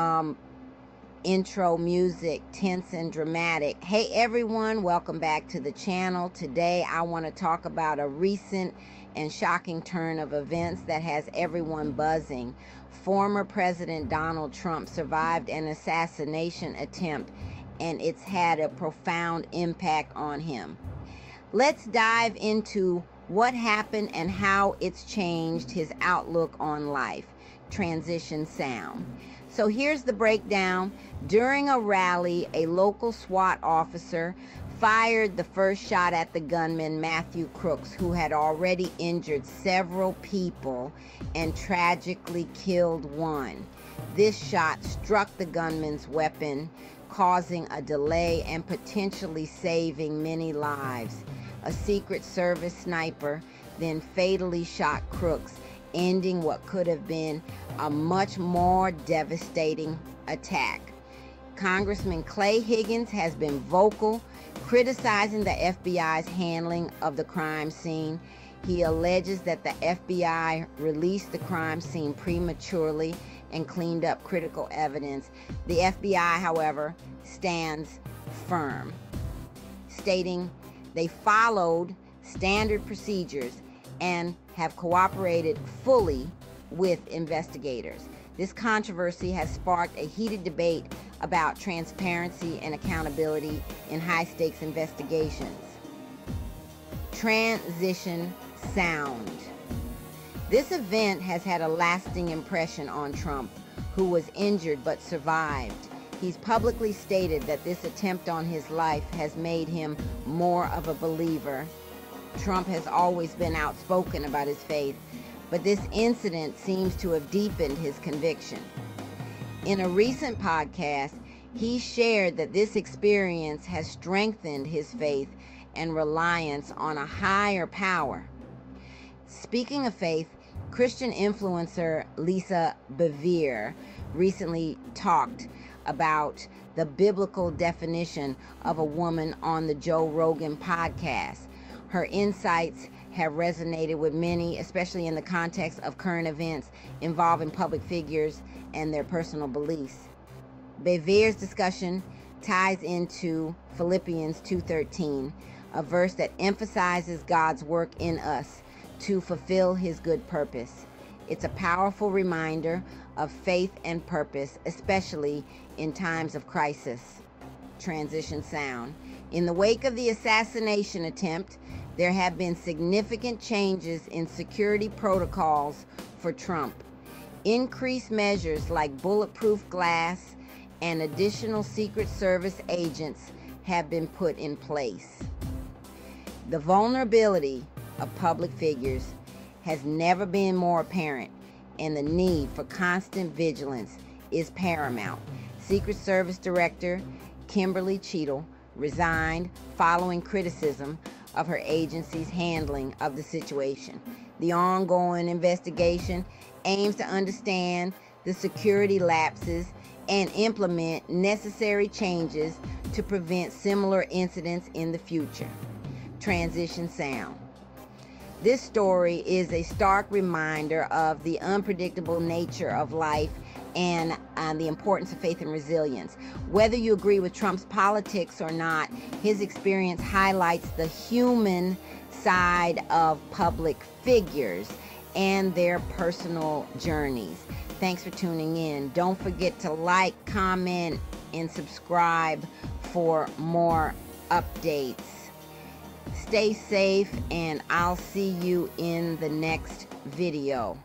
um, intro music tense and dramatic. Hey everyone, welcome back to the channel. Today I want to talk about a recent and shocking turn of events that has everyone buzzing. Former President Donald Trump survived an assassination attempt and it's had a profound impact on him. Let's dive into what happened and how it's changed his outlook on life. Transition sound. So here's the breakdown. During a rally, a local SWAT officer fired the first shot at the gunman, Matthew Crooks, who had already injured several people and tragically killed one. This shot struck the gunman's weapon, causing a delay and potentially saving many lives. A Secret Service sniper then fatally shot Crooks ending what could have been a much more devastating attack. Congressman Clay Higgins has been vocal, criticizing the FBI's handling of the crime scene. He alleges that the FBI released the crime scene prematurely and cleaned up critical evidence. The FBI, however, stands firm, stating they followed standard procedures and have cooperated fully with investigators. This controversy has sparked a heated debate about transparency and accountability in high stakes investigations. Transition Sound. This event has had a lasting impression on Trump, who was injured but survived. He's publicly stated that this attempt on his life has made him more of a believer Trump has always been outspoken about his faith, but this incident seems to have deepened his conviction. In a recent podcast, he shared that this experience has strengthened his faith and reliance on a higher power. Speaking of faith, Christian influencer Lisa Bevere recently talked about the biblical definition of a woman on the Joe Rogan podcast. Her insights have resonated with many, especially in the context of current events involving public figures and their personal beliefs. Bevere's discussion ties into Philippians 2:13, a verse that emphasizes God's work in us to fulfill his good purpose. It's a powerful reminder of faith and purpose, especially in times of crisis. Transition sound. In the wake of the assassination attempt, there have been significant changes in security protocols for Trump. Increased measures like bulletproof glass and additional Secret Service agents have been put in place. The vulnerability of public figures has never been more apparent, and the need for constant vigilance is paramount. Secret Service Director Kimberly Cheatle resigned following criticism of her agency's handling of the situation. The ongoing investigation aims to understand the security lapses and implement necessary changes to prevent similar incidents in the future. Transition Sound. This story is a stark reminder of the unpredictable nature of life and uh, the importance of faith and resilience. Whether you agree with Trump's politics or not, his experience highlights the human side of public figures and their personal journeys. Thanks for tuning in. Don't forget to like, comment, and subscribe for more updates. Stay safe, and I'll see you in the next video.